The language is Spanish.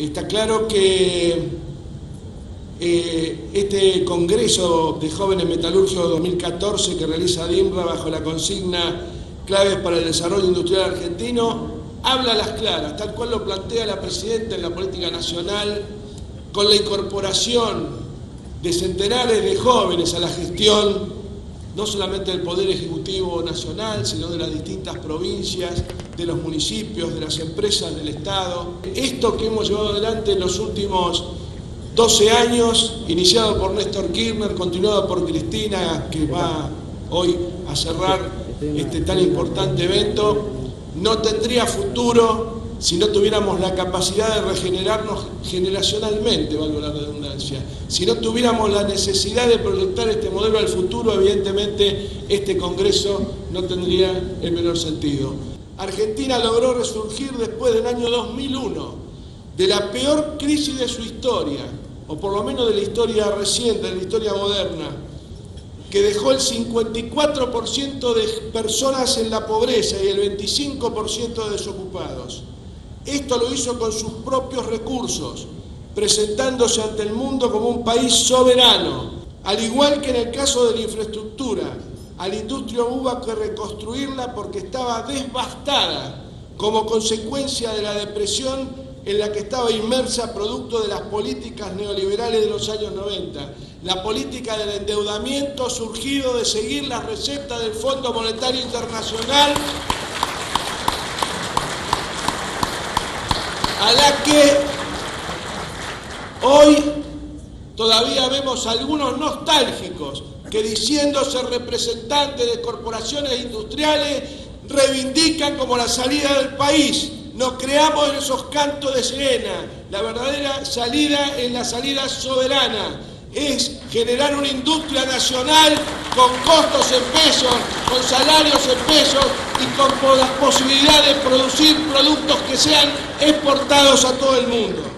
Está claro que eh, este Congreso de Jóvenes Metalúrgicos 2014 que realiza DIMRA bajo la consigna Claves para el Desarrollo Industrial Argentino habla a las claras, tal cual lo plantea la Presidenta en la política nacional, con la incorporación de centenares de jóvenes a la gestión no solamente del Poder Ejecutivo Nacional, sino de las distintas provincias, de los municipios, de las empresas del Estado. Esto que hemos llevado adelante en los últimos 12 años, iniciado por Néstor Kirchner, continuado por Cristina, que va hoy a cerrar este tan importante evento, no tendría futuro si no tuviéramos la capacidad de regenerarnos generacionalmente, valgo la redundancia, si no tuviéramos la necesidad de proyectar este modelo al futuro, evidentemente este Congreso no tendría el menor sentido. Argentina logró resurgir después del año 2001, de la peor crisis de su historia, o por lo menos de la historia reciente, de la historia moderna, que dejó el 54% de personas en la pobreza y el 25% de desocupados. Esto lo hizo con sus propios recursos, presentándose ante el mundo como un país soberano, al igual que en el caso de la infraestructura. A la industria hubo que reconstruirla porque estaba devastada como consecuencia de la depresión en la que estaba inmersa producto de las políticas neoliberales de los años 90. La política del endeudamiento surgido de seguir las recetas del Fondo Monetario Internacional a la que hoy todavía vemos algunos nostálgicos que diciéndose representantes de corporaciones industriales reivindican como la salida del país. Nos creamos en esos cantos de sirena. La verdadera salida es la salida soberana. Es generar una industria nacional con costos en pesos, con salarios en pesos y con la posibilidad de producir productos que sean exportados a todo el mundo.